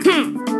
hmm.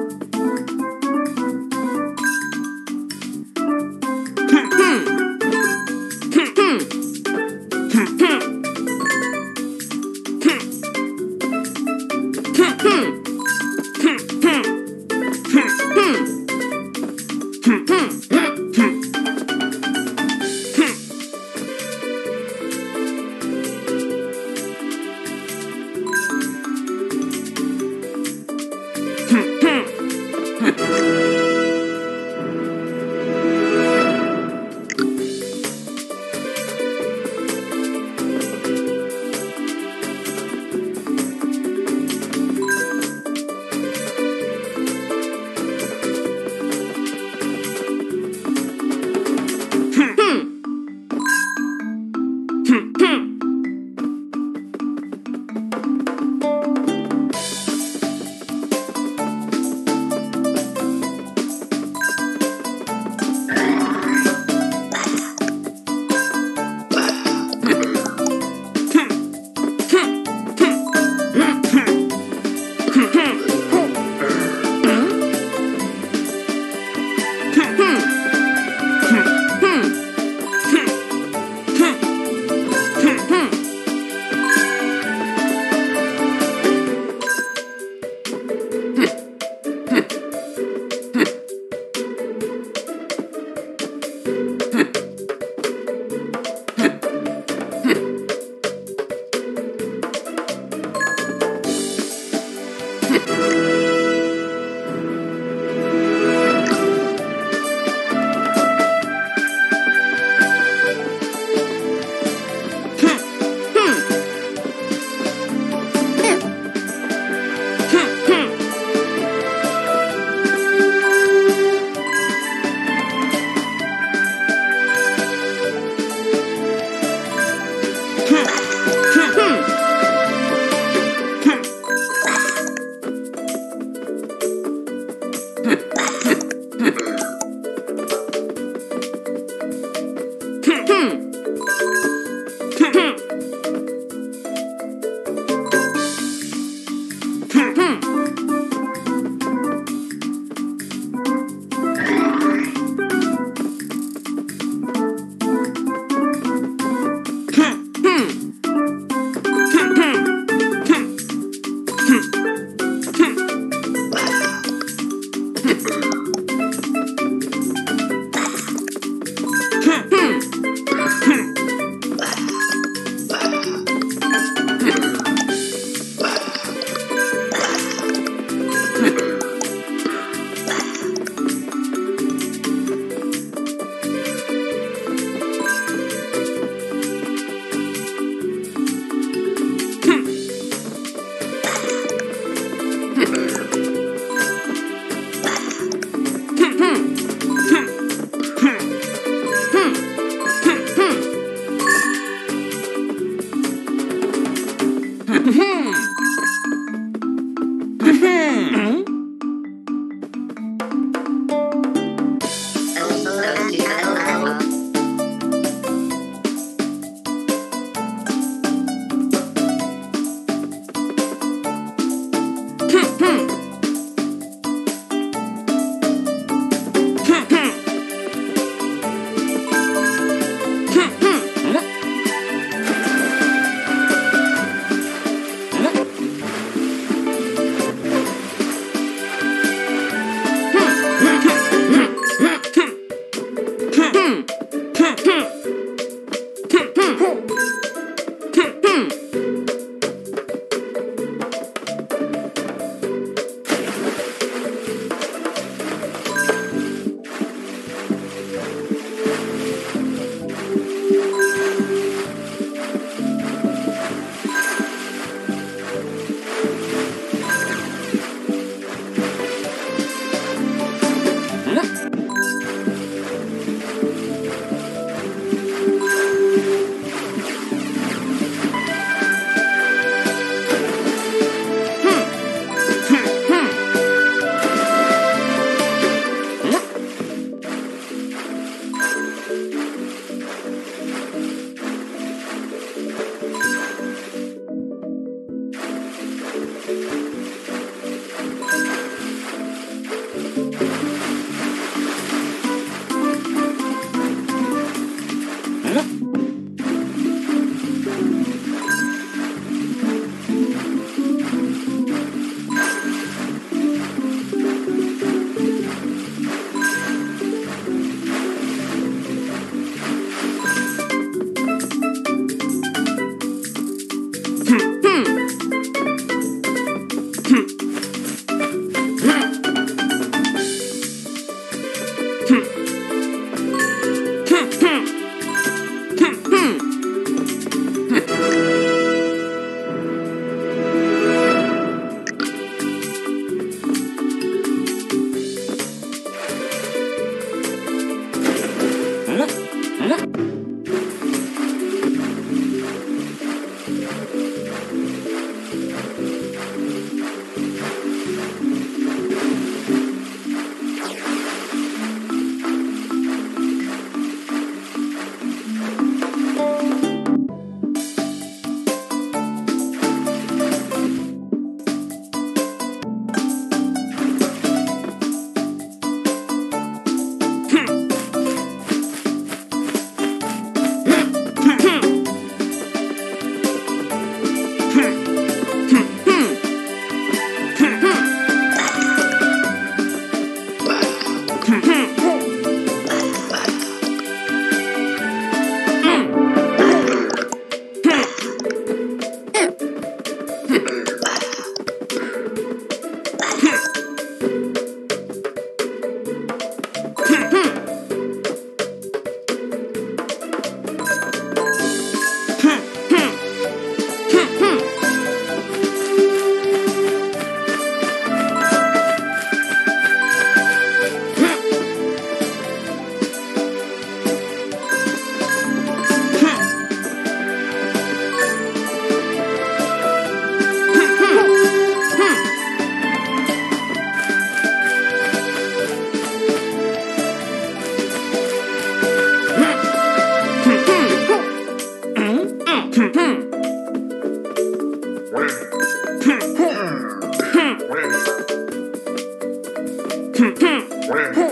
friend.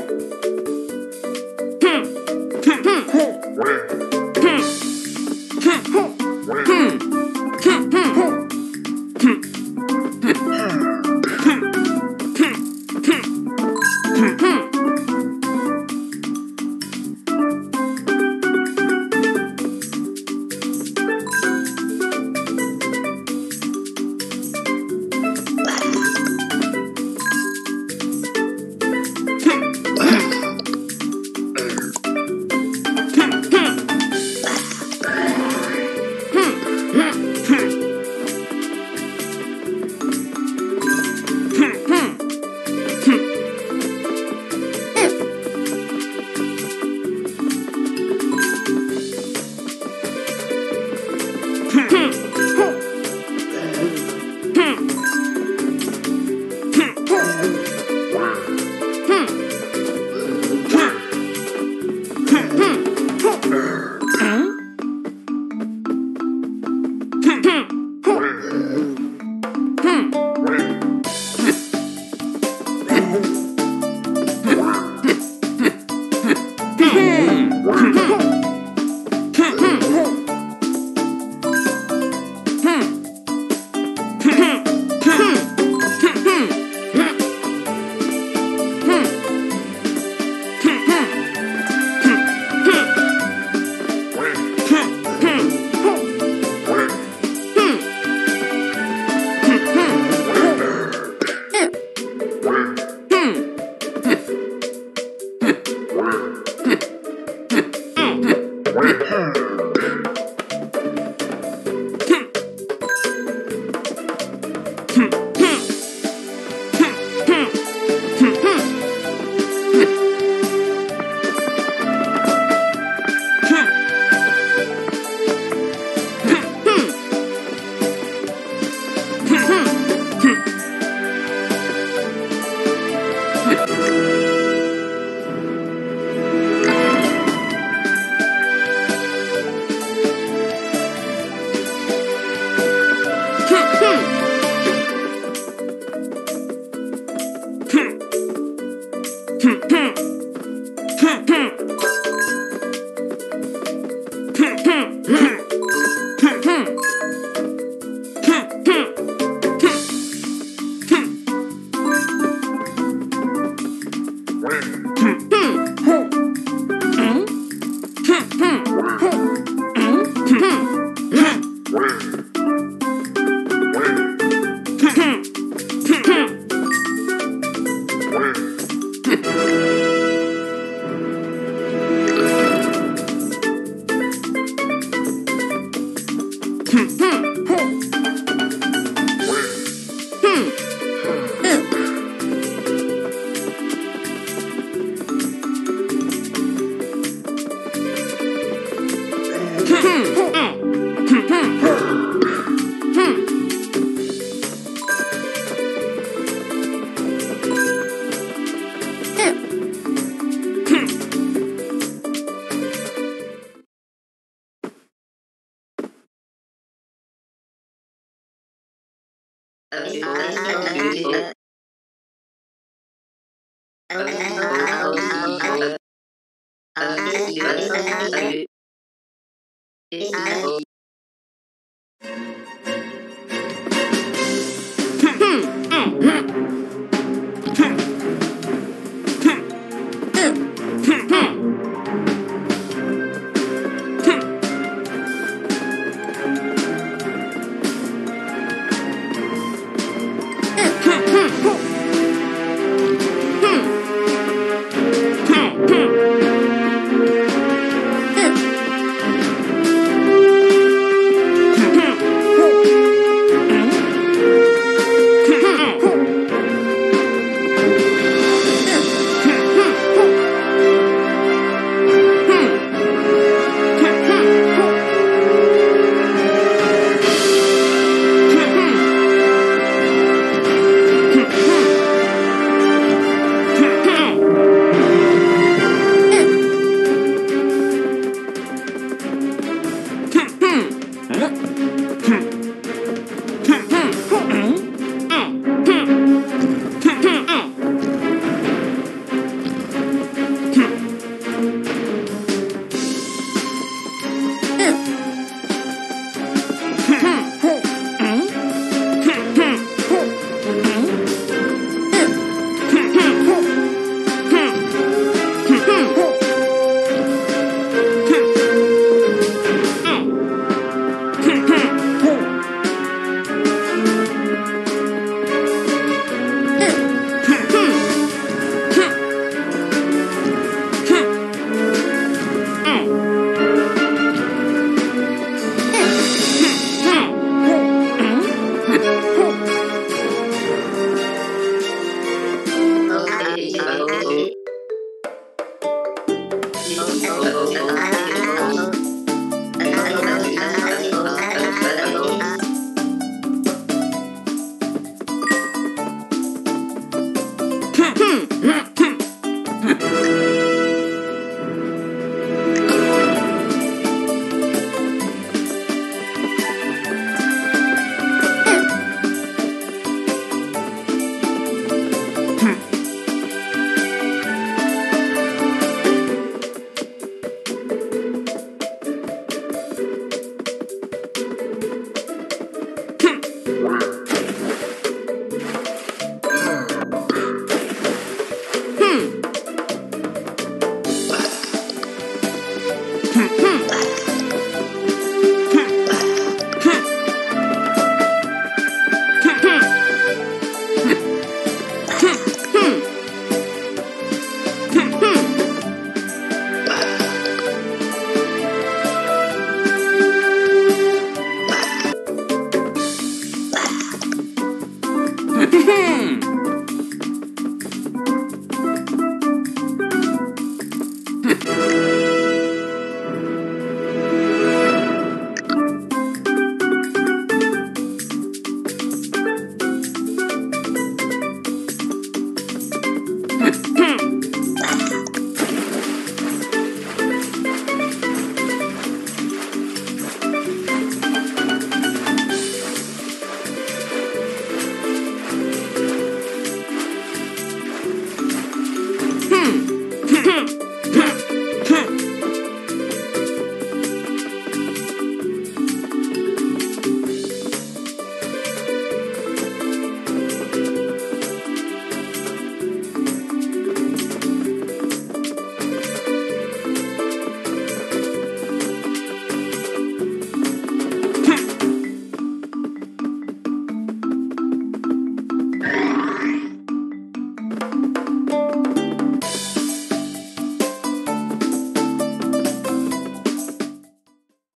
Hmm, hmm. Hmm.